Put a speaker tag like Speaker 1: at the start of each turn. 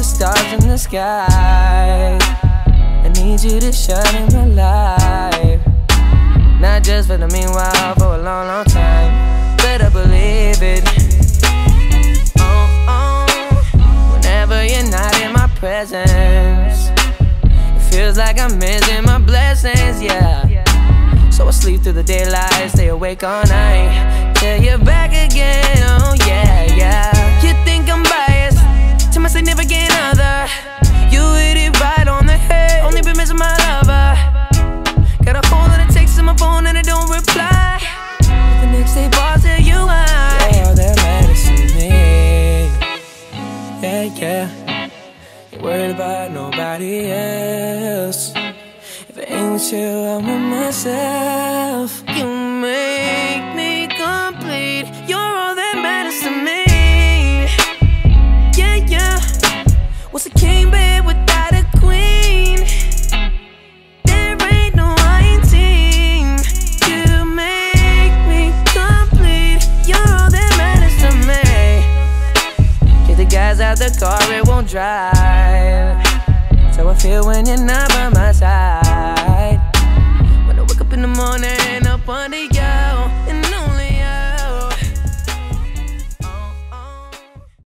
Speaker 1: the stars in the sky. I need you to shine in my life. Not just for the meanwhile, for a long, long time. Better believe it. Oh, oh. Whenever you're not in my presence, it feels like I'm missing my blessings, yeah. So I sleep through the daylight, stay awake all night. Till you're back again, Yeah. Ain't worried about nobody else. If it ain't with you, I'm with myself. scar, it won't dry. So I feel when you're not by my side. When I wake up in the morning, up under your